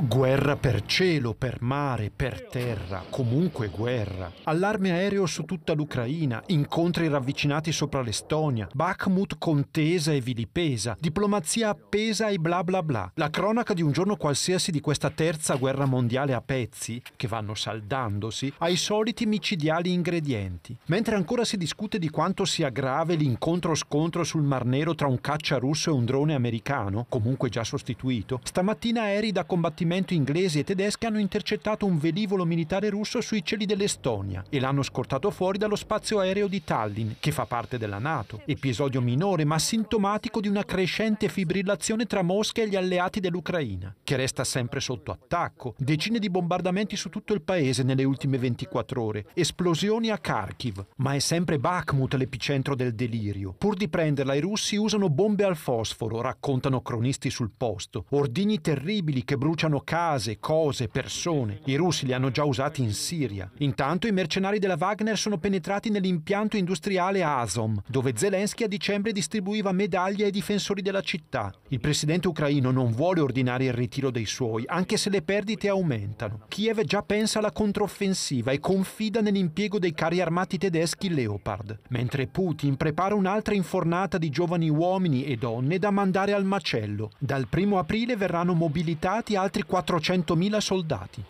Guerra per cielo, per mare, per terra, comunque guerra. Allarme aereo su tutta l'Ucraina, incontri ravvicinati sopra l'Estonia, Bakhmut contesa e vilipesa, diplomazia appesa e bla bla bla. La cronaca di un giorno qualsiasi di questa terza guerra mondiale a pezzi, che vanno saldandosi, ha i soliti micidiali ingredienti. Mentre ancora si discute di quanto sia grave l'incontro-scontro sul Mar Nero tra un caccia russo e un drone americano, comunque già sostituito, stamattina aerei da combattimento combattimento inglesi e tedeschi hanno intercettato un velivolo militare russo sui cieli dell'Estonia e l'hanno scortato fuori dallo spazio aereo di Tallinn, che fa parte della NATO. Episodio minore ma sintomatico di una crescente fibrillazione tra Mosca e gli alleati dell'Ucraina, che resta sempre sotto attacco. Decine di bombardamenti su tutto il paese nelle ultime 24 ore, esplosioni a Kharkiv, ma è sempre Bakhmut l'epicentro del delirio. Pur di prenderla i russi usano bombe al fosforo, raccontano cronisti sul posto, ordigni terribili che bruciano bruciano case, cose, persone. I russi li hanno già usati in Siria. Intanto i mercenari della Wagner sono penetrati nell'impianto industriale Azom, dove Zelensky a dicembre distribuiva medaglie ai difensori della città. Il presidente ucraino non vuole ordinare il ritiro dei suoi, anche se le perdite aumentano. Kiev già pensa alla controffensiva e confida nell'impiego dei carri armati tedeschi Leopard, mentre Putin prepara un'altra infornata di giovani uomini e donne da mandare al macello. Dal primo aprile verranno mobilitati altri 400.000 soldati.